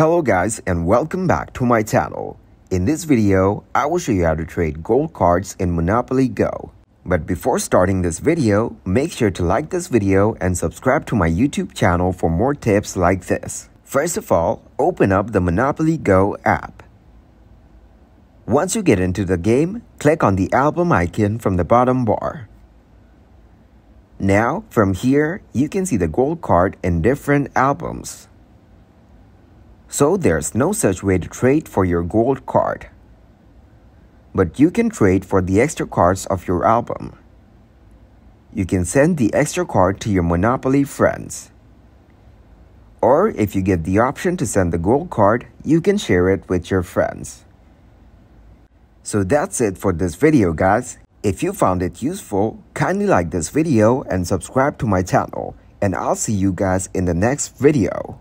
Hello guys and welcome back to my channel. In this video, I will show you how to trade gold cards in Monopoly Go. But before starting this video, make sure to like this video and subscribe to my YouTube channel for more tips like this. First of all, open up the Monopoly Go app. Once you get into the game, click on the album icon from the bottom bar. Now, from here, you can see the gold card in different albums. So there's no such way to trade for your gold card. But you can trade for the extra cards of your album. You can send the extra card to your Monopoly friends. Or if you get the option to send the gold card, you can share it with your friends. So that's it for this video guys. If you found it useful, kindly like this video and subscribe to my channel. And I'll see you guys in the next video.